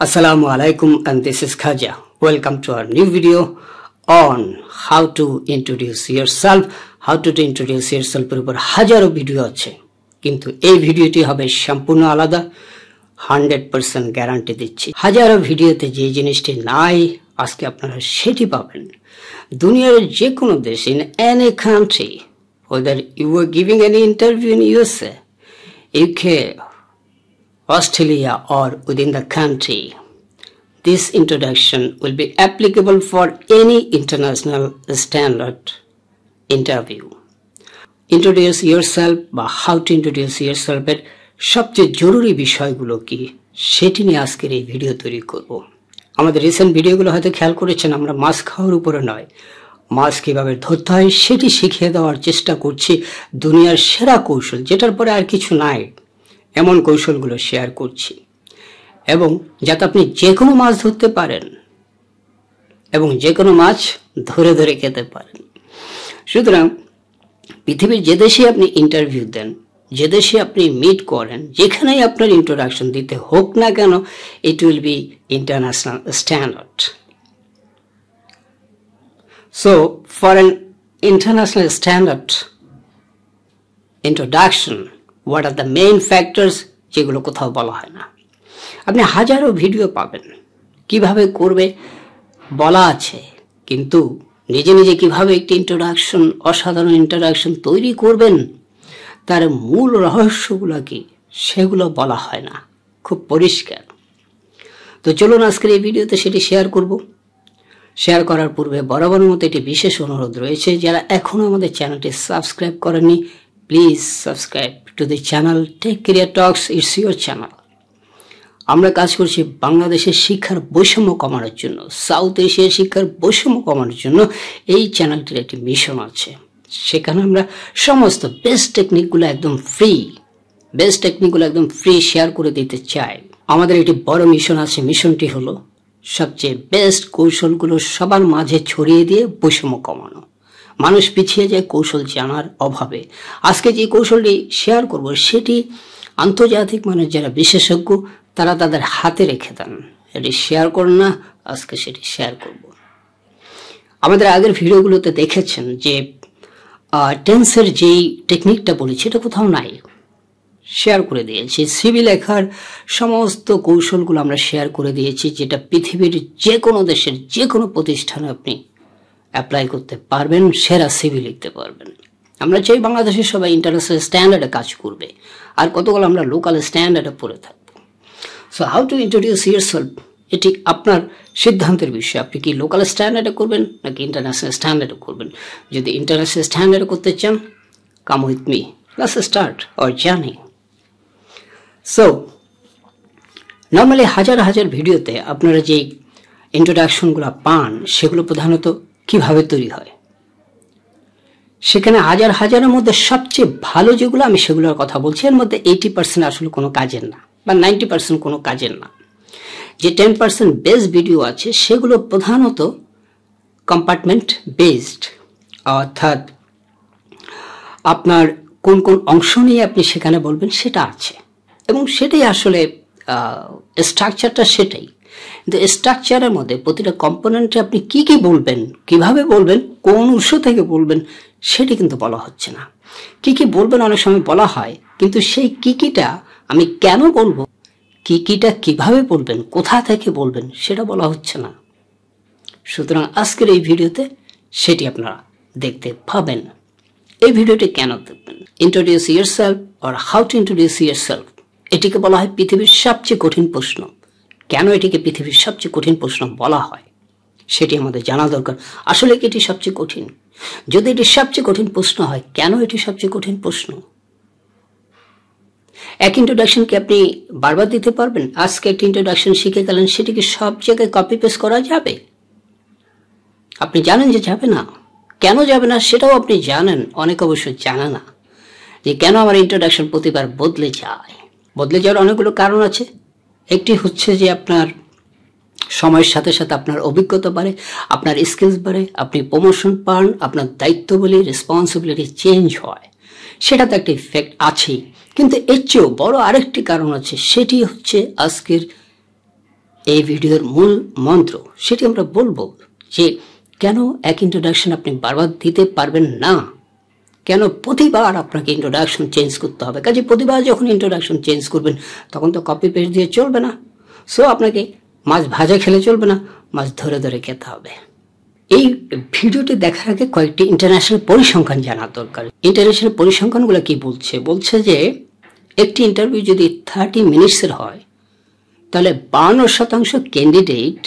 Assalamu alaikum and this is Khaja. Welcome to our new video on how to introduce yourself, how to introduce yourself এর উপর হাজারো video আছে কিন্তু এই ভিডিওটি হবে সম্পূর্ণ আলাদা হান্ড্রেড পার্সেন্ট গ্যারান্টি দিচ্ছি হাজারো ভিডিওতে যে জিনিসটি নাই আজকে আপনারা সেটি পাবেন দুনিয়ার যে কোনো দেশ in any country whether you were giving any interview in USA, UK, Australia or within the country. This introduction will be applicable for any international standard interview. Introduce yourself বা how to introduce yourself এর সবচেয়ে জরুরি বিষয়গুলো কি সেটি নিয়ে আজকের এই ভিডিও তৈরি করব আমাদের রিসেন্ট ভিডিওগুলো হয়তো খেয়াল করেছেন আমরা মাছ খাওয়ার উপরে নয় মাছ কীভাবে ধরতে হয় সেটি শিখিয়ে দেওয়ার চেষ্টা করছি দুনিয়ার সেরা কৌশল যেটার পরে আর কিছু নাই এমন কৌশলগুলো শেয়ার করছি। এবং যাতে আপনি যে কোনো মাছ ধরতে পারেন এবং যে কোনো মাছ ধরে ধরে খেতে পারেন। সুতরাং পৃথিবীর যে দেশে আপনি ইন্টারভিউ দেন যে দেশে আপনি মিট করেন যেখানেই আপনার ইন্ট্রোডাকশন দিতে হোক না কেন it will be international standard so for an international standard introduction, what are the main factors? যেগুলো কোথাও বলা হয় না। আপনি হাজারো ভিডিও পাবেন। কীভাবে করবে? বলা আছে। কিন্তু নিজে নিজে কীভাবে একটি ইন্ট্রোডাকশন অসাধারণ ইন্ট্রোডাকশন তৈরি করবেন, তার মূল রহস্যগুলো কি সেগুলো বলা হয় না। খুব পরিষ্কার। তো চলুন আজকের এই ভিডিওতে সেটি শেয়ার করব। শেয়ার করার পূর্বে বরাবর মতো একটি বিশেষ অনুরোধ রয়েছে। যারা এখনও আমাদের চ্যানেলটি সাবস্ক্রাইব করেননি please subscribe to the channel tech career talks it's your channel আমরা কাজ করছি বাংলাদেশের শিক্ষার বৈষম্য কমানোর জন্য সাউথ এশিয়ার শিক্ষার বৈষম্য কমানোর জন্য। এই চ্যানেলটির একটি মিশন আছে। সেখানে আমরা সমস্ত বেস্ট টেকনিকগুলো একদম ফ্রি বেস্ট টেকনিকগুলো একদম ফ্রি শেয়ার করে দিতে চাই। আমাদের একটি বড় মিশন আছে। মিশনটি হলো সবচেয়ে বেস্ট কৌশলগুলো সবার মাঝে ছড়িয়ে দিয়ে বৈষম্য কমানো। মানুষ পিছিয়ে যায় কৌশল জানার অভাবে। আজকে যে কৌশলটি শেয়ার করব, সেটি আন্তর্জাতিক মানুষ যারা বিশেষজ্ঞ, তারা তাদের হাতে রেখে দেন। এটি শেয়ার করুন না, আজকে সেটি শেয়ার করব। আমাদের আগের ভিডিওগুলোতে দেখেছেন যে টেন্সের যেই টেকনিকটা বলেছি, এটা কোথাও নাই। শেয়ার করে দিয়েছি। সিভি লেখার সমস্ত কৌশলগুলো আমরা শেয়ার করে দিয়েছি, যেটা পৃথিবীর যে কোনো দেশের যে কোনো প্রতিষ্ঠানে আপনি অ্যাপ্লাই করতে পারবেন, সেরা সিভি লিখতে পারবেন। আমরা চাই বাংলাদেশের সবাই ইন্টারন্যাশনাল স্ট্যান্ডার্ডে কাজ করবে। আর কতগুলো আমরা লোকাল স্ট্যান্ডার্ডে পড়ে থাকব। So how to introduce yourself এটি আপনার সিদ্ধান্তের বিষয়। আপনি কি লোকাল স্ট্যান্ডার্ডে করবেন, নাকি ইন্টারন্যাশনাল স্ট্যান্ডার্ডে করবেন? যদি ইন্টারন্যাশনাল স্ট্যান্ডার্ডে করতে চান come with me let's start our journey so normally হাজার হাজার ভিডিওতে আপনারা যে ইন্ট্রোডাকশনগুলো পান, সেগুলো প্রধানত কীভাবে তৈরি হয়? সেখানে হাজার হাজারের মধ্যে সবচেয়ে ভালো যেগুলো আমি সেগুলোর কথা বলছি, এর মধ্যে এইটি পার্সেন্ট আসলে কোনো কাজের না, বা নাইনটি পার্সেন্ট কোনো কাজের না। যে টেন পার্সেন্ট বেস্ট ভিডিও আছে, সেগুলো প্রধানত কম্পার্টমেন্ট বেসড অর্থাৎ আপনার কোন কোন অংশ নিয়ে আপনি সেখানে বলবেন সেটা আছে। এবং সেটাই আসলে স্ট্রাকচারটা সেটাই। কিন্তু স্ট্রাকচারের মধ্যে প্রতিটা কম্পোনেন্টে আপনি কি কি বলবেন, কীভাবে বলবেন, কোন উৎস থেকে বলবেন, সেটি কিন্তু বলা হচ্ছে না। কি কি বলবেন অনেক সময় বলা হয়, কিন্তু সেই কি কিটা আমি কেন বলব, কি কিটা কীভাবে বলবেন, কোথা থেকে বলবেন, সেটা বলা হচ্ছে না। সুতরাং আজকের এই ভিডিওতে সেটি আপনারা দেখতে পাবেন। এই ভিডিওটি কেন দেখবেন? ইন্ট্রোডিউস ইয়ার সেলফ আর how to introduce yourself এটিকে বলা হয় পৃথিবীর সবচেয়ে কঠিন প্রশ্ন। কেন এটিকে পৃথিবীর সবচেয়ে কঠিন প্রশ্ন বলা হয়? সেটি আমাদের জানা দরকার। আসলে কি এটি সবচেয়ে কঠিন? যদি এটি সবচেয়ে কঠিন প্রশ্ন হয়, কেন এটি সবচেয়ে কঠিন প্রশ্ন? এক ইন্ট্রোডাকশনকে আপনি বারবার দিতে পারবেন? আজকে একটি ইন্ট্রোডাকশন শিখে গেলেন সেটিকে সব জায়গায় কপি পেস্ট করা যাবে? আপনি জানেন যে যাবে না। কেন যাবে না সেটাও আপনি জানেন, অনেক অবশ্য জানে না। যে কেন আমার ইন্ট্রোডাকশন প্রতিবার বদলে যায়? বদলে যাওয়ার অনেকগুলো কারণ আছে। একটি হচ্ছে যে আপনার সময়ের সাথে সাথে আপনার অভিজ্ঞতা বাড়ে, আপনার স্কিলস বাড়ে, আপনি প্রমোশন পান, আপনার দায়িত্বগুলি রেসপন্সিবিলিটি চেঞ্জ হয়। সেটা তো একটা ইফেক্ট আছেই। কিন্তু এর চেয়েও বড় আরেকটি কারণ আছে, সেটি হচ্ছে আজকের এই ভিডিওর মূল মন্ত্র। সেটি আমরা বলব যে কেন এক ইন্ট্রোডাকশন আপনি বারবার দিতে পারবেন না? কেন প্রতিবার আপনাকে ইন্ট্রোডাকশন চেঞ্জ করতে হবে? কাজে প্রতিবার যখন ইন্ট্রোডাকশন চেঞ্জ করবেন, তখন তো কপি পেস্ট দিয়ে চলবে না। সো আপনাকে মাছ ভাজা খেলে চলবে না, মাছ ধরে ধরে খেতে হবে। এই ভিডিওটি দেখার আগে কয়েকটি ইন্টারন্যাশনাল পরিসংখ্যান জানা দরকার। ইন্টারন্যাশনাল পরিসংখ্যানগুলো কি বলছে? বলছে যে, একটি ইন্টারভিউ যদি থার্টি মিনিটসের হয়, তাহলে বান্ন শতাংশ ক্যান্ডিডেট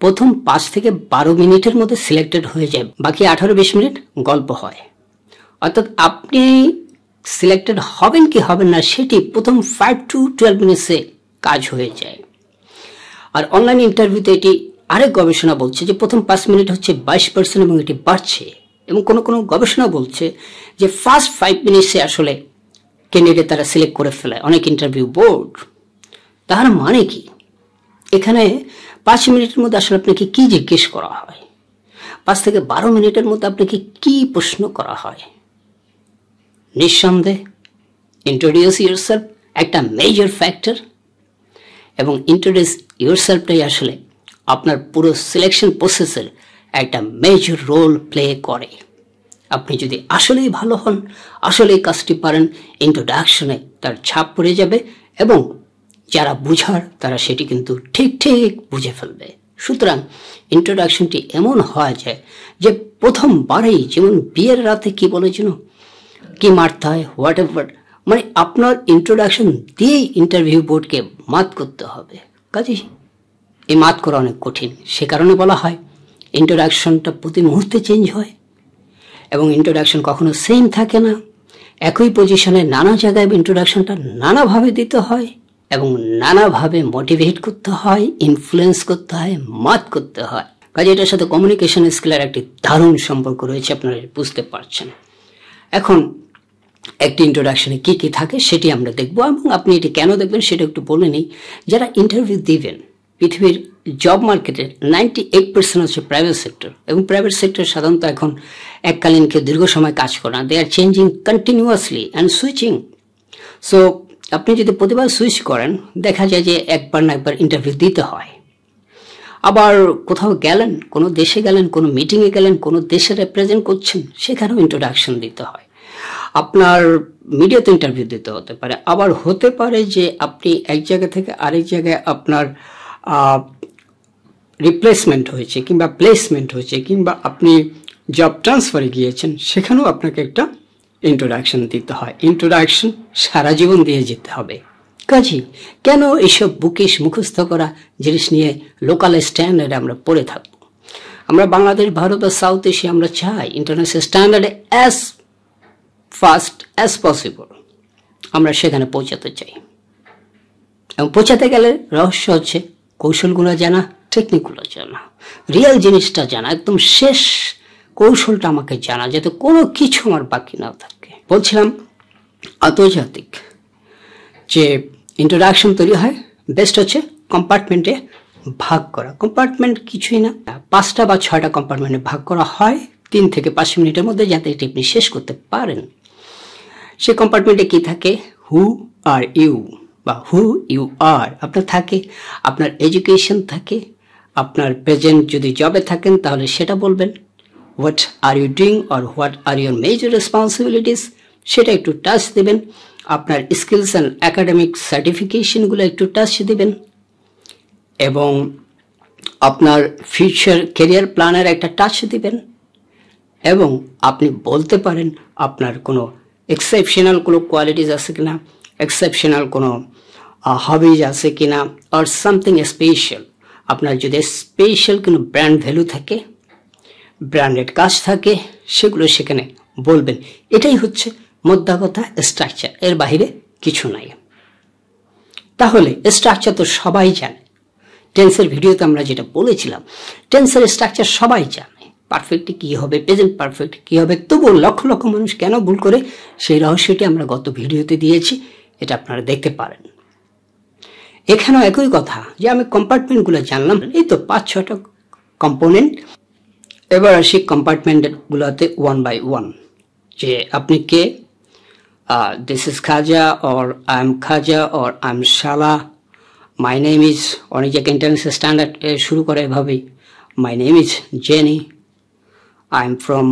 প্রথম পাঁচ থেকে বারো মিনিটের মধ্যে সিলেক্টেড হয়ে যায়, বাকি আঠারো বিশ মিনিট গল্প হয়। অর্থাৎ আপনি সিলেক্টেড হবেন কি হবেন না, সেটি প্রথম ফাইভ টু টুয়েলভ মিনিটসে কাজ হয়ে যায়। আর অনলাইন ইন্টারভিউতে এটি আরেক গবেষণা বলছে যে প্রথম পাঁচ মিনিট হচ্ছে বাইশ পার্সেন্ট এবং এটি বাড়ছে এবং কোনো কোনো গবেষণা বলছে যে ফার্স্ট ফাইভ মিনিটসে আসলে ক্যান্ডিডেট তারা সিলেক্ট করে ফেলে, অনেক ইন্টারভিউ বোর্ড তার মানে কি? এখানে পাঁচ মিনিটের মধ্যে আসলে আপনাকে কি জিজ্ঞেস করা হয়? পাঁচ থেকে বারো মিনিটের মধ্যে আপনাকে কি প্রশ্ন করা হয়? নিঃসন্দেহে ইন্ট্রোডিউস ইউরসেলফ একটা মেজর ফ্যাক্টর এবং ইন্ট্রোডিউস ইউরসেলফটাই আসলে আপনার পুরো সিলেকশন প্রসেসের একটা মেজর রোল প্লে করে। আপনি যদি আসলেই ভালো হন, আসলেই কাজটি পারেন ইন্ট্রোডাকশনে তার ছাপ পড়ে যাবে এবং যারা বুঝার তারা সেটি কিন্তু ঠিক ঠিক বুঝে ফেলবে। সুতরাং ইন্ট্রোডাকশনটি এমন হওয়া যায় যে প্রথমবারেই যেমন বিয়ের রাতে কি বলেছিল? কি মারতে হয় হোয়াট এভার মানে আপনার ইন্ট্রোডাকশন দিয়েই ইন্টারভিউ বোর্ডকে মাত করতে হবে। কাজেই এই মাত করা অনেক কঠিন। সে কারণে বলা হয় ইন্ট্রোডাকশনটা প্রতি মুহূর্তে চেঞ্জ হয় এবং ইন্ট্রোডাকশন কখনো সেম থাকে না। একই পজিশনে নানা জায়গায় ইন্ট্রোডাকশনটা নানাভাবে দিতে হয় এবং নানাভাবে মোটিভেট করতে হয় ইনফ্লুয়েন্স করতে হয়, মাত করতে হয়। কাজে এটার সাথে কমিউনিকেশন স্কিলের একটি দারুণ সম্পর্ক রয়েছে, আপনারা বুঝতে পারছেন। এখন, একটি ইন্ট্রোডাকশনে কি কি থাকে সেটি আমরা দেখব এবং আপনি এটি কেন দেখবেন সেটা একটু বলে নিই। যারা ইন্টারভিউ দিবেন, পৃথিবীর জব মার্কেটে নাইনটি এইট পার্সেন্ট হচ্ছে প্রাইভেট সেক্টর এবং প্রাইভেট সেক্টর সাধারণত এখন এককালীনকে দীর্ঘ সময় কাজ করে না। They are changing continuously and switching so আপনি যদি প্রতিবার সুইচ করেন, দেখা যায় যে একবার না একবার ইন্টারভিউ দিতে হয়। আবার কোথাও গেলেন, কোনো দেশে গেলেন, কোনো মিটিংয়ে গেলেন, কোনো দেশে রিপ্রেজেন্ট করছেন, সেখানেও ইন্ট্রোডাকশন দিতে হয়। আপনার মিডিয়াতে ইন্টারভিউ দিতে হতে পারে। আবার হতে পারে যে আপনি এক জায়গা থেকে আরেক জায়গায় আপনার রিপ্লেসমেন্ট হয়েছে কিংবা প্লেসমেন্ট হয়েছে কিংবা আপনি জব ট্রান্সফারে গিয়েছেন, সেখানেও আপনাকে একটা ইন্ট্রোডাকশন দিতে হয়। ইন্ট্রোডাকশন সারা জীবন দিয়ে যেতে হবে। কাজী কেন এইসব বুকিশ মুখস্থ করা জিনিস নিয়ে লোকাল স্ট্যান্ডার্ডে আমরা পড়ে থাকব? আমরা বাংলাদেশ, ভারত বা সাউথ এশিয়া আমরা চাই ইন্টারন্যাশনাল স্ট্যান্ডার্ডে অ্যাজ ফাস্ট অ্যাজ পসিবল আমরা সেখানে পৌঁছাতে চাই। এবং পৌঁছাতে গেলে রহস্য হচ্ছে কৌশলগুলো জানা টেকনিকগুলো জানা রিয়েল জিনিসটা জানা, একদম শেষ কৌশলটা আমাকে জানা, যাতে কোনো কিছু আমার বাকি না থাকে। বলছিলাম আন্তর্জাতিক যে ইন্ট্রোডাকশন তৈরি হয়। বেস্ট হচ্ছে কম্পার্টমেন্টে ভাগ করা। কম্পার্টমেন্ট কিছুই না। পাঁচটা বা ছয়টা কম্পার্টমেন্টে ভাগ করা হয়। তিন থেকে পাঁচ মিনিটের মধ্যে যাতে এটি আপনি শেষ করতে পারেন। সে কম্পার্টমেন্টে কি থাকে? হু আর ইউ বা হু ইউ আর আপনার থাকে, আপনার এডুকেশন থাকে, আপনার প্রেজেন্ট যদি জবে থাকেন, তাহলে সেটা বলবেন। What are you doing or what are your major responsibilities সেটা একটু টাচ দেবেন। আপনার স্কিলস অ্যান্ড একাডেমিক সার্টিফিকেশনগুলো একটু টাচ দেবেন এবং আপনার ফিউচার কেরিয়ার প্ল্যানের একটা টাচ দিবেন এবং আপনি বলতে পারেন আপনার কোনো এক্সেপশনাল কোনো কোয়ালিটিস আছে কিনা এক্সেপশনাল কোনো হবিজ আছে কিনা আর সামথিং স্পেশাল আপনার যদি স্পেশাল কোনো ব্র্যান্ড ভ্যালু থাকে ব্র্যান্ডেড কাজ থাকে, সেগুলো সেখানে বলবেন। এটাই হচ্ছে মোদ্দা কথা স্ট্রাকচার এর বাইরে কিছু নাই। তাহলে স্ট্রাকচার তো সবাই জানে। টেন্সের ভিডিওতে আমরা যেটা বলেছিলাম টেন্সের স্ট্রাকচার সবাই জানে। পারফেক্ট কি হবে প্রেজেন্ট পারফেক্ট কি হবে, তবুও লক্ষ লক্ষ মানুষ কেন ভুল করে, সেই রহস্যটি আমরা গত ভিডিওতে দিয়েছি, এটা আপনারা দেখতে পারেন। এখানেও একই কথা, যে আমি কম্পার্টমেন্টগুলো জানলাম, এই তো পাঁচ, ছটা কম্পোনেন্ট এবার আসি কম্পার্টমেন্টগুলোতে ওয়ান বাই ওয়ান যে আপনি কে This is Khaja or I am Khaja or I am শালা মাই নেম ইজ অনেক জায়গায় ইন্টারন্যাশনাল স্ট্যান্ডার্ড শুরু করে এভাবেই my name is Jenny I am from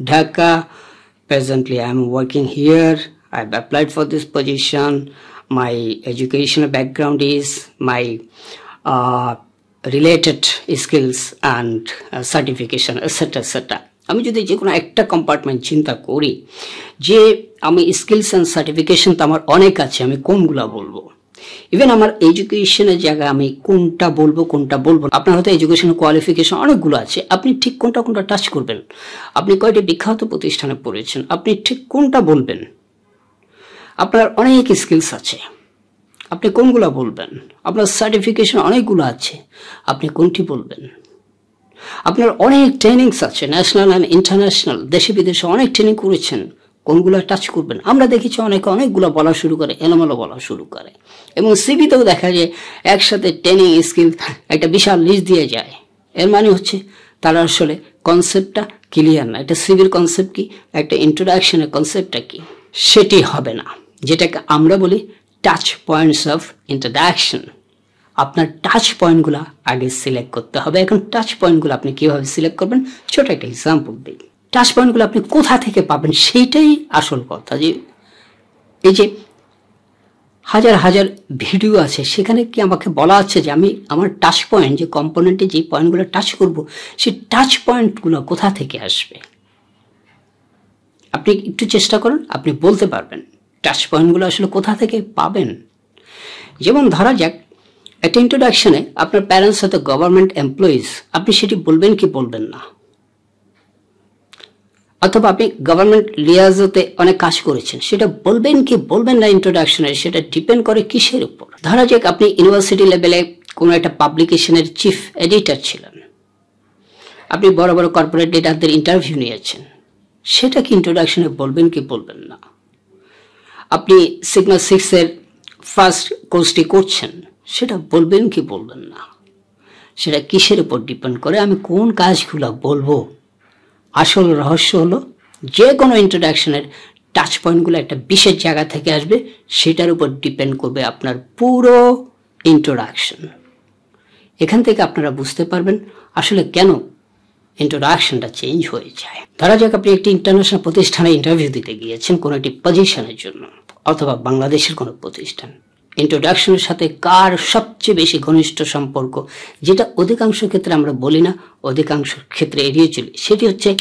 Dhaka. Presently, I am working here. I've applied for this position. My educational background is my uh, related skills and uh, certification, etc. etc. আমি যদি যে কোনো একটা compartment চিন্তা করি, যে আমি skills and certification তো আমার অনেক আছে, আমি কোনগুলো বলব? ইভেন আমার এডুকেশনের জায়গায় আমি কোনটা বলব কোনটা বলব আপনার হয়তো এডুকেশন কোয়ালিফিকেশন অনেকগুলো আছে, আপনি ঠিক কোনটা কোনটা টাচ করবেন। আপনি কয়টি বিখ্যাত প্রতিষ্ঠানে পড়েছেন, আপনি ঠিক কোনটা বলবেন? আপনার অনেক স্কিলস আছে। আপনি কোনগুলো বলবেন? আপনার সার্টিফিকেশন অনেকগুলো আছে, আপনি কোনটি বলবেন? আপনার অনেক ট্রেনিংস আছে ন্যাশনাল অ্যান্ড ইন্টারন্যাশনাল দেশে বিদেশে অনেক ট্রেনিং করেছেন, কোনগুলো টাচ করবেন? আমরা দেখেছি অনেকে অনেকগুলো বলা শুরু করে, এলোমেলো বলা শুরু করে। এবং সিভিতেও দেখা যায়, একসাথে ট্রেনিং স্কিল একটা বিশাল লিস্ট দিয়ে যায়। এর মানে হচ্ছে, তারা আসলে কনসেপ্টটা ক্লিয়ার না। একটা সিভির কনসেপ্ট কি? একটা ইন্ট্রোডাকশনের কনসেপ্টটা কি? সেটি হবে না। যেটাকে আমরা বলি টাচ পয়েন্টস অফ ইন্ট্রোডাকশন আপনার টাচ পয়েন্টগুলো আগে সিলেক্ট করতে হবে। এখন টাচ পয়েন্টগুলো আপনি কীভাবে সিলেক্ট করবেন, ছোট একটা এক্সাম্পল দিই। টাচ পয়েন্টগুলো আপনি কোথা থেকে পাবেন সেইটাই আসল কথা যে, এই যে হাজার হাজার ভিডিও আছে, সেখানে কি আমাকে বলা আছে যে আমি আমার টাচ পয়েন্ট যে কম্পোনেন্টে যে পয়েন্টগুলো টাচ করব, সেই টাচ পয়েন্টগুলো কোথা থেকে আসবে? আপনি একটু চেষ্টা করুন, আপনি বলতে পারবেন টাচ পয়েন্টগুলো আসলে কোথা থেকে পাবেন। যেমন ধরা যাক একটা ইন্ট্রোডাকশনে আপনার প্যারেন্টস হয়তো গভর্নমেন্ট এমপ্লয়িজ আপনি সেটি বলবেন কি বলবেন না? অথবা আপনি গভর্নমেন্ট লিয়াজতে অনেক কাজ করেছেন, সেটা বলবেন কি বলবেন না ইন্ট্রোডাকশনে সেটা ডিপেন্ড করে কিসের উপর? ধরা যাক আপনি ইউনিভার্সিটি লেভেলে কোনো একটা পাবলিকেশনের চিফ এডিটর ছিলেন। আপনি বড় বড় কর্পোরেট ডেটারদের ইন্টারভিউ নিয়েছেন, সেটা কি ইন্ট্রোডাকশনে বলবেন কি বলবেন না? আপনি সিগমা সিক্সের ফার্স্ট কোর্সটি করছেন সেটা বলবেন কি বলবেন না। সেটা কিসের উপর ডিপেন্ড করে, আমি কোন কাজগুলো বলব? আসল রহস্য হলো যে কোনো ইন্ট্রোডাকশনের টাচ পয়েন্টগুলো একটা বিশেষ জায়গা থেকে আসবে, সেটার উপর ডিপেন্ড করবে আপনার পুরো ইন্ট্রোডাকশন এখান থেকে আপনারা বুঝতে পারবেন আসলে কেন ইন্ট্রোডাকশনটা চেঞ্জ হয়ে যায়। ধরা যাক আপনি একটি ইন্টারন্যাশনাল প্রতিষ্ঠানে ইন্টারভিউ দিতে গিয়েছেন কোনো একটি পজিশনের জন্য, অথবা বাংলাদেশের কোনো প্রতিষ্ঠান। ইন্ট্রোডাকশনের সাথে কার সবচেয়ে বেশি ঘনিষ্ঠ সম্পর্ক? যেটা অধিকাংশ ক্ষেত্রে আমরা বলি না, অধিকাংশ ক্ষেত্রে এড়িয়ে চলি। সেটি হচ্ছে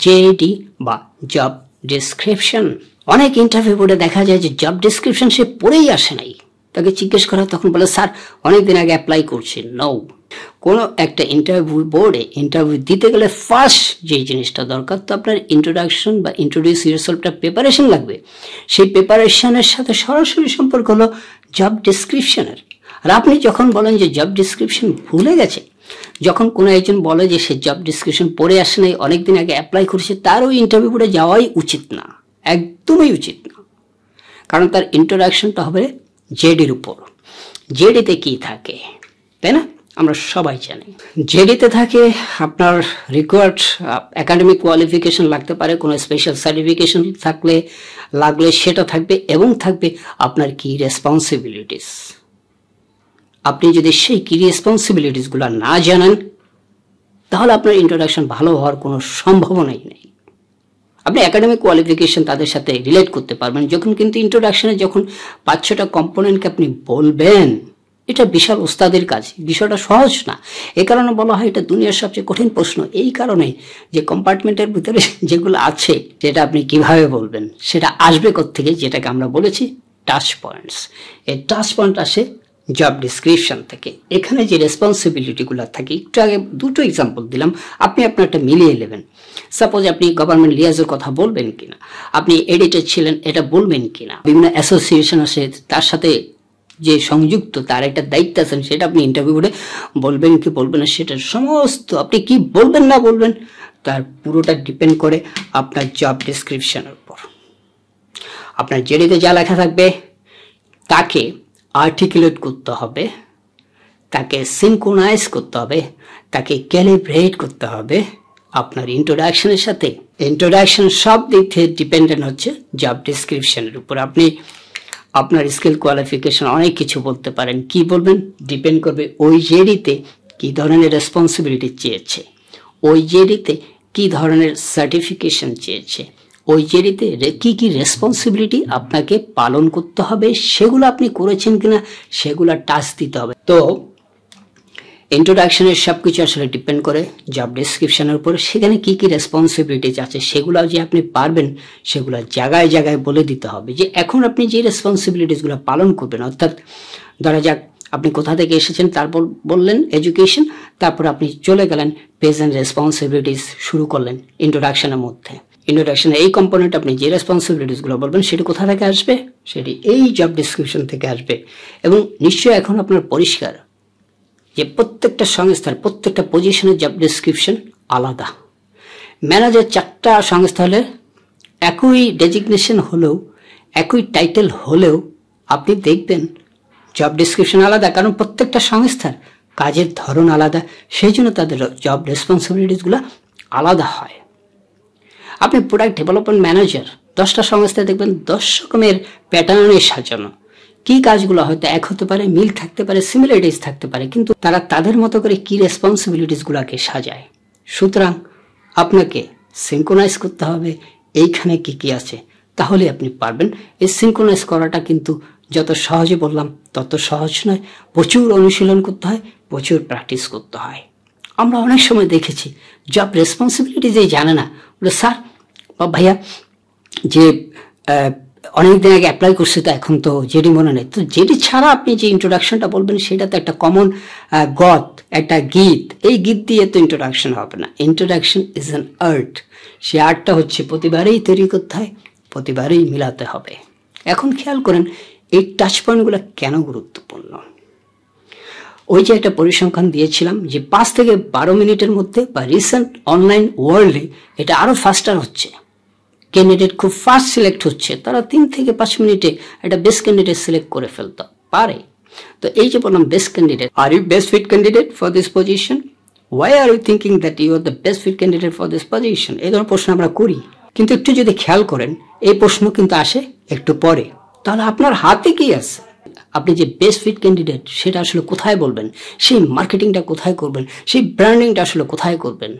জেডি বা জব ডিসক্রিপশন অনেক ইন্টারভিউ বোর্ডে দেখা যায় যে জব ডিসক্রিপশন সে পড়েই আসে নাই। তাকে জিজ্ঞেস করা তখন বলে, স্যার, অনেকদিন আগে অ্যাপ্লাই করছি। নৌ কোনো একটা ইন্টারভিউ বোর্ডে ইন্টারভিউ দিতে গেলে ফার্স্ট যে জিনিসটা দরকার, তো আপনার ইন্ট্রোডাকশন বা ইন্ট্রোডিউস ইউরসেলফটা প্রিপারেশন লাগবে। সেই প্রিপারেশনের সাথে সরাসরি সম্পর্ক হলো জব ডিসক্রিপশনের আর আপনি যখন বলেন যে জব ডিসক্রিপশন ভুলে গেছে, যখন কোনো একজন বলে যে সে জব ডিসক্রিপশন পড়ে আসে নাই, অনেকদিন আগে অ্যাপ্লাই করেছে, তার ওই ইন্টারভিউ বোর্ডে যাওয়াই উচিত না। একদমই উচিত না। কারণ তার ইন্ট্রোডাকশনটা হবে জেডির উপর। জেডিতে কি থাকে? তাই না? আমরা সবাই জানি। জেডিতে থাকে, আপনার রিকোয়ার্ড একাডেমিক কোয়ালিফিকেশন লাগতে পারে, কোনো স্পেশাল সার্টিফিকেশন থাকলে, লাগলে সেটা থাকবে এবং থাকবে আপনার কি রেসপন্সিবিলিটিস আপনি যদি সেই কি রেসপন্সিবিলিটিসগুলো না জানেন, তাহলে আপনার ইন্ট্রোডাকশন ভালো হওয়ার কোনো সম্ভাবনাই নেই। আপনি একাডেমিক কোয়ালিফিকেশন তাদের সাথে রিলেট করতে পারবেন, যখন কিন্তু ইন্ট্রোডাকশনে যখন পাঁচ ছটা কম্পোনেন্টকে আপনি বলবেন এটা বিশাল ওস্তাদের কাজ। বিষয়টা সহজ না। এ কারণে বলা হয়, এটা দুনিয়ার সবচেয়ে কঠিন প্রশ্ন। এই কারণে যে কম্পার্টমেন্টের ভিতরে যেগুলো আছে, যেটা আপনি কীভাবে বলবেন, সেটা আসবে থেকে যেটাকে আমরা বলেছি টাচ পয়েন্টস এই টাচ পয়েন্ট আসে জব ডিসক্রিপশন থেকে। এখানে যে রেসপন্সিবিলিটিগুলো থাকে, একটু আগে দুটো এক্সাম্পল দিলাম। আপনি আপনারটা মিলিয়ে নেবেন। সাপোজ আপনি গভর্নমেন্ট লিয়াজের কথা বলবেন কিনা। আপনি এডিটর ছিলেন, এটা বলবেন কিনা। বিভিন্ন অ্যাসোসিয়েশন আছে তার সাথে যে সংযুক্ত, তার একটা দায়িত্ব আছেন সেটা আপনি ইন্টারভিউ করে বলবেন কি বলবেন না সেটা সমস্ত, আপনি কি বলবেন না বলবেন, তার পুরোটা ডিপেন্ড করে আপনার জব ডিসক্রিপশনের উপর। আপনার জেডিতে যা লেখা থাকবে, তাকে আর্টিকুলেট করতে হবে, তাকে সিনকোনাইজ করতে হবে, তাকে ক্যালিব্রেট করতে হবে, আপনার ইন্ট্রোডাকশনের সাথে। ইন্ট্রোডাকশন সব দিক থেকে ডিপেন্ডেন্ট হচ্ছে জব ডিসক্রিপশনের উপর। আপনি আপনার স্কিল কোয়ালিফিকেশন অনেক কিছু বলতে পারেন। কি বলবেন? ডিপেন্ড করবে ওই জেডিতে কি ধরনের রেসপন্সিবিলিটি চেয়েছে। ওই জেডিতে কি ধরনের সার্টিফিকেশন চেয়েছে। ওই জেডিতে কি কি রেসপন্সিবিলিটি আপনাকে পালন করতে হবে, সেগুলো আপনি করেছেন কিনা, সেগুলো টাচ দিতে হবে। তো ইন্ট্রোডাকশনের সব কিছু আসলে ডিপেন্ড করে জব ডিসক্রিপশনের উপর। সেখানে কি কি রেসপন্সিবিলিটিস আছে সেগুলো যে আপনি পারবেন, সেগুলো জায়গায় জায়গায় বলে দিতে হবে যে এখন আপনি যে রেসপন্সিবিলিটিসগুলো পালন করবেন, অর্থাৎ ধরা যাক আপনি কোথা থেকে এসেছেন, তারপর বললেন এডুকেশন তারপর আপনি চলে গেলেন প্রেজেন্ট রেসপন্সিবিলিটিস শুরু করলেন ইন্ট্রোডাকশনের মধ্যে। ইন্ট্রোডাকশনে এই কম্পোনেন্ট আপনি যে রেসপন্সিবিলিটিসগুলো বলবেন সেটি কোথা থেকে আসবে? সেটি এই জব ডিসক্রিপশন থেকে আসবে। এবং নিশ্চয়ই এখন আপনার পরিষ্কার। যে প্রত্যেকটা সংস্থার, প্রত্যেকটা পজিশনের জব ডিসক্রিপশন আলাদা। ম্যানেজার চারটা সংস্থা হলে, একই ডেজিগনেশন হলেও, একই টাইটেল হলেও আপনি দেখবেন জব ডিসক্রিপশন আলাদা, কারণ প্রত্যেকটা সংস্থার কাজের ধরন আলাদা, সেই জন্য তাদের জব রেসপন্সিবিলিটিসগুলো আলাদা হয়। আপনি প্রোডাক্ট ডেভেলপমেন্ট ম্যানেজার দশটা সংস্থায় দেখবেন দশ রকমের প্যাটার্নে সাজানো। কি কাজগুলো হয়তো এক হতে পারে, মিল থাকতে পারে সিমিলারিটিস থাকতে পারে, কিন্তু তারা তাদের মতো করে কি রেসপন্সিবিলিটিসগুলোকে সাজায়? সুতরাং আপনাকে সিঙ্কোনাইজ করতে হবে, এইখানে কি কি আছে, তাহলে আপনি পারবেন। এই সিঙ্কোনাইজ করাটা কিন্তু যত সহজে বললাম, তত সহজ নয়, প্রচুর অনুশীলন করতে হয়, প্রচুর প্র্যাকটিস করতে হয়। আমরা অনেক সময় দেখেছি জব রেসপন্সিবিলিটি যে জানে না। বলে, স্যার, বা ভাইয়া, যে অনেক দিন আগে অ্যাপ্লাই করছে, তো এখন তো জেডি মনে নেই। তো জেডি ছাড়া আপনি যে ইন্ট্রোডাকশনটা বলবেন, সেটা তো একটা কমন গত একটা গীত। এই গীত দিয়ে তো ইন্ট্রোডাকশন হবে না। ইন্ট্রোডাকশন ইজ অ্যান আর্ট সে আর্টটা হচ্ছে প্রতিবারেই তৈরি করতে হয়, প্রতিবারেই মিলাতে হবে। এখন খেয়াল করেন, এই টাচ পয়েন্টগুলো কেন গুরুত্বপূর্ণ? ওই যে একটা পরিসংখ্যান দিয়েছিলাম, যে পাঁচ থেকে বারো মিনিটের মধ্যে বা রিসেন্ট অনলাইন ওয়ার্ল্ডে এটা আরও ফাস্টার হচ্ছে। ক্যান্ডিডেট খুব ফাস্ট সিলেক্ট হচ্ছে, তারা তিন থেকে পাঁচ মিনিটে একটা বেস্ট ক্যান্ডিডেট সিলেক্ট করে ফেলতে পারে। তো এই যে বললাম best candidate are you best fit candidate for this position why are you thinking that you are the best fit candidate for this position এই ধরনের প্রশ্ন আমরা করি। কিন্তু একটু যদি খেয়াল করেন, এই প্রশ্ন কিন্তু আসে একটু পরে। তাহলে আপনার হাতে কি আছে? আপনি যে বেস্ট ফিট ক্যান্ডিডেট সেটা আসলে কোথায় বলবেন? সেই মার্কেটিংটা কোথায় করবেন? সেই ব্র্যান্ডিংটা আসলে কোথায় করবেন?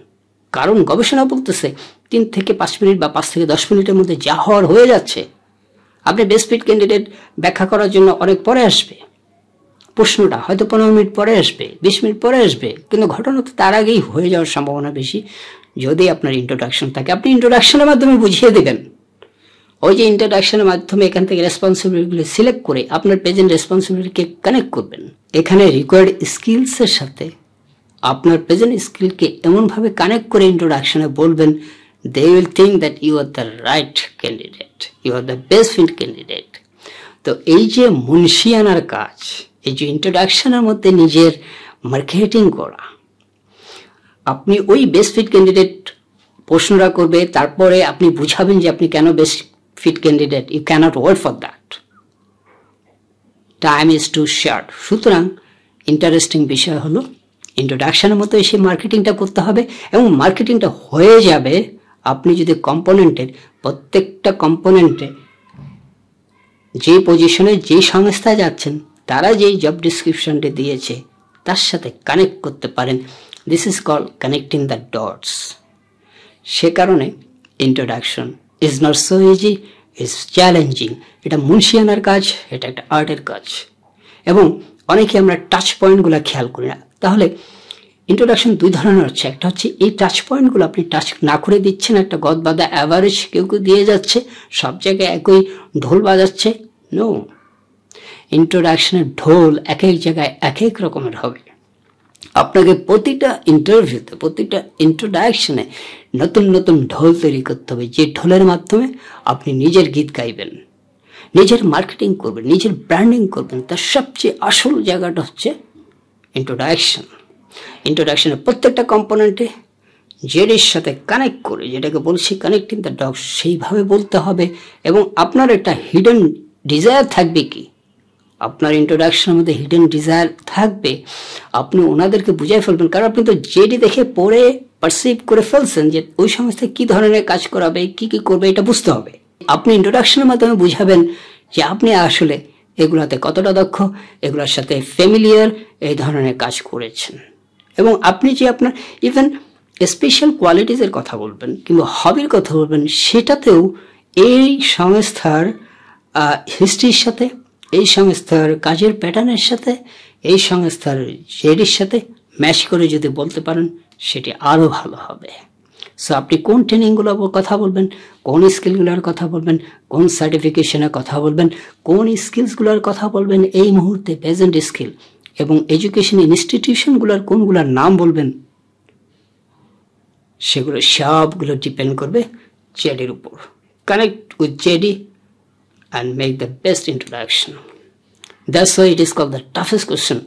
কারণ গবেষণা বলতেছে তিন থেকে পাঁচ মিনিট বা পাঁচ থেকে দশ মিনিটের মধ্যে যা হওয়ার হয়ে যাচ্ছে, আপনি বেস্ট ফিট ক্যান্ডিডেট ব্যাখ্যা করার জন্য অনেক পরে আসবে। প্রশ্নটা হয়তো পনেরো মিনিট পরে আসবে, বিশ মিনিট পরে আসবে, কিন্তু ঘটনা তো তার আগেই হয়ে যাওয়ার সম্ভাবনা বেশি। যদি আপনার ইন্ট্রোডাকশন থাকে, আপনি ইন্ট্রোডাকশনের মাধ্যমে বুঝিয়ে দেবেন। ওই যে ইন্ট্রোডাকশনের মাধ্যমে এখান থেকে রেসপন্সিবিলিটিগুলো সিলেক্ট করে আপনার প্রেজেন্ট রেসপন্সিবিলিটিকে কানেক্ট করবেন। এখানে রিকোয়ার্ড স্কিলসের সাথে আপনার প্রেজেন্ট স্কিলকে এমনভাবে কানেক্ট করে ইন্ট্রোডাকশনে বলবেন they will think that you are the right candidate you are the best fit candidate তো এই যে মুন্সিয়ানার কাজ, এই যে ইন্ট্রোডাকশনের মধ্যে নিজের মার্কেটিং করা, আপনি ওই বেস্ট ফিট ক্যান্ডিডেট প্রশ্নটা করবে, তারপরে আপনি বুঝাবেন যে আপনি কেন best fit candidate you can't word for that time is too short সুতরাং ইন্টারেস্টিং বিষয় হলো ইন্ট্রোডাকশনের মতো এসে মার্কেটিংটা করতে হবে এবং মার্কেটিংটা হয়ে যাবে, আপনি যদি কম্পোনেন্টের প্রত্যেকটা কম্পোনেন্টে যে পজিশনে যে সংস্থায় যাচ্ছেন, তারা যেই জব ডিসক্রিপশনটি দিয়েছে, তার সাথে কানেক্ট করতে পারেন। This is call connecting the dots সে কারণে introduction is not so easy is challenging এটা মুন্সিয়ানার কাজ, এটা একটা আর্টের কাজ। এবং অনেকে আমরা টাচ পয়েন্টগুলো খেয়াল করি না। তাহলে ইন্ট্রোডাকশন দুই ধরনের হচ্ছে। একটা হচ্ছে এই টাচ পয়েন্টগুলো আপনি টাচ না করে দিচ্ছেন, একটা গদ বাদা অ্যাভারেজ কেউ কেউ দিয়ে যাচ্ছে, সব জায়গায় একই ঢোল বাজাচ্ছে। নো ইন্ট্রোডাকশনের ঢোল এক এক জায়গায় এক এক রকমের হবে। আপনাকে প্রতিটা ইন্টারভিউতে প্রতিটা ইন্ট্রোডাকশনে নতুন নতুন ঢোল তৈরি করতে হবে। যে ঢোলের মাধ্যমে আপনি নিজের গীত গাইবেন, নিজের মার্কেটিং করবেন, নিজের ব্র্যান্ডিং করবেন, তার সবচেয়ে আসল জায়গাটা হচ্ছে ইন্ট্রোডাকশন ইন্ট্রোডাকশনের প্রত্যেকটা কম্পোনেন্টে জেডের সাথে কানেক্ট করে যেটাকে বলছি কানেক্টিং দ্য ডগ সেইভাবে বলতে হবে। এবং আপনার একটা হিডেন ডিজায়ার থাকবে কি? আপনার ইন্ট্রোডাকশনের মধ্যে হিডেন ডিজায়ার থাকবে। আপনি ওনাদেরকে বুঝাই ফেলবেন। কারণ আপনি তো জেডি দেখে পড়ে পারসিভ করে ফেলছেন যে ওই সংস্থায় কি ধরনের কাজ করাবে, কি কি করবে, এটা বুঝতে হবে। আপনি ইন্ট্রোডাকশনের মাধ্যমে বুঝাবেন যে আপনি আসলে এগুলাতে কতটা দক্ষ, এগুলোর সাথে ফ্যামিলিয়ার এই ধরনের কাজ করেছেন। এবং আপনি যে আপনার ইভেন স্পেশাল কোয়ালিটিজের কথা বলবেন কিংবা হবির কথা বলবেন, সেটাতেও এই সংস্থার হিস্ট্রির সাথে, এই সংস্থার কাজের প্যাটার্নের সাথে, এই সংস্থার জেডির সাথে ম্যাচ করে যদি বলতে পারেন, সেটি আরও ভালো হবে। সো আপনি কোন ট্রেনিংগুলো কথা বলবেন? কোন স্কিলগুলোর কথা বলবেন? কোন সার্টিফিকেশনের কথা বলবেন? কোন স্কিলসগুলোর কথা বলবেন? এই মুহূর্তে প্রেজেন্ট স্কিল এবং এডুকেশন ইনস্টিটিউশনগুলোর কোনগুলোর নাম বলবেন? সেগুলো সবগুলো ডিপেন্ড করবে জেডির উপর। Connect with JD and make the best introduction. That's why it is call the toughest question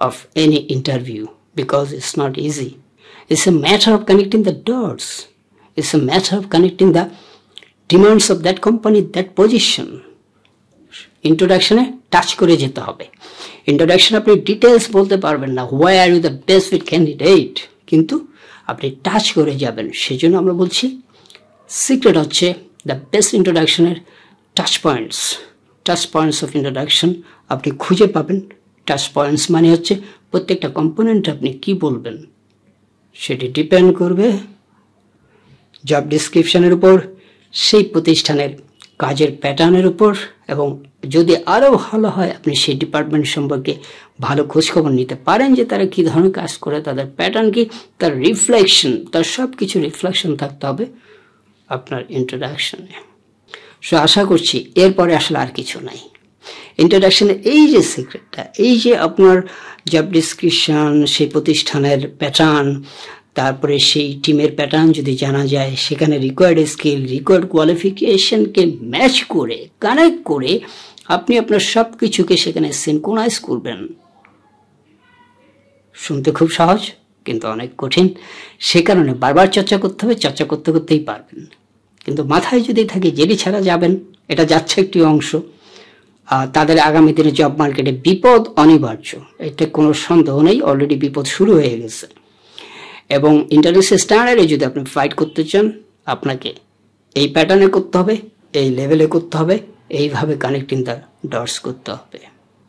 of any interview because it's not easy. It's a matter of connecting the dots. It's a matter of connecting the demands of that company, that position. ইন্ট্রোডাকশনে touch করে যেতে হবে। Introduction আপনি details বলতে পারবেন না। Why are you the best fit candidate কিন্তু আপনি টাচ করে যাবেন। সেজন্য আমরা বলছি সিক্রেট হচ্ছে the best ইন্ট্রোডাকশনের touch points touch points of introduction আপনি খুঁজে পাবেন। টাচ পয়েন্টস মানে হচ্ছে প্রত্যেকটা কম্পোনেন্ট আপনি কি বলবেন। সেটি ডিপেন্ড করবে জব ডিসক্রিপশনের উপর, সেই প্রতিষ্ঠানের কাজের প্যাটার্নের উপর এবং যদি আরও ভালো হয়, আপনি সেই ডিপার্টমেন্ট সম্পর্কে ভালো খোঁজখবর নিতে পারেন যে তারা কী ধরনের কাজ করে, তাদের প্যাটার্ন কি, তার রিফ্লেকশন তার সব কিছু রিফ্লেকশন থাকতে হবে আপনার ইন্ট্রোডাকশনে সো আশা করছি এরপরে আসলে আর কিছু নাই। ইন্ট্রোডাকশনে এই যে সিক্রেটটা এই যে আপনার জব ডিসক্রিপশন সেই প্রতিষ্ঠানের প্যাটার্ন তারপরে সেই টিমের প্যাটার্ন যদি জানা যায়, সেখানে রিকোয়ার্ড স্কিল রিকোয়ার্ড কোয়ালিফিকেশনকে ম্যাচ করে কানেক্ট করে আপনি আপনার সব কিছুকে সেখানে সিনকোনাইজ করবেন। শুনতে খুব সহজ, কিন্তু অনেক কঠিন। সে কারণে বারবার চর্চা করতে হবে, চর্চা করতে করতেই পারবেন। কিন্তু মাথায় যদি থাকে জেডি ছাড়া যাবেন, এটা যাচ্ছে একটি অংশ। তাদের আগামী দিনে জব মার্কেটে বিপদ অনিবার্য। এটা কোনো সন্দেহ নেই অলরেডি বিপদ শুরু হয়ে গেছে। এবং ইন্টারন্যাশনাল স্ট্যান্ডার্ডে যদি আপনি ফাইট করতে চান, আপনাকে এই প্যাটার্নে করতে হবে, এই লেভেলে করতে হবে, এইভাবে কানেক্টিং দ্য ডটস করতে হবে।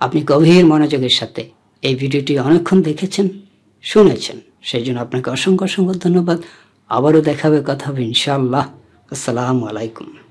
আপনি গভীর মনোযোগের সাথে এই ভিডিওটি অনেকক্ষণ দেখেছেন, শুনেছেন সেই জন্য আপনাকে অসংখ্য অসংখ্য ধন্যবাদ। আবারও দেখাবে কথা হবে ইনশাআল্লাহ। আসসালামু আলাইকুম।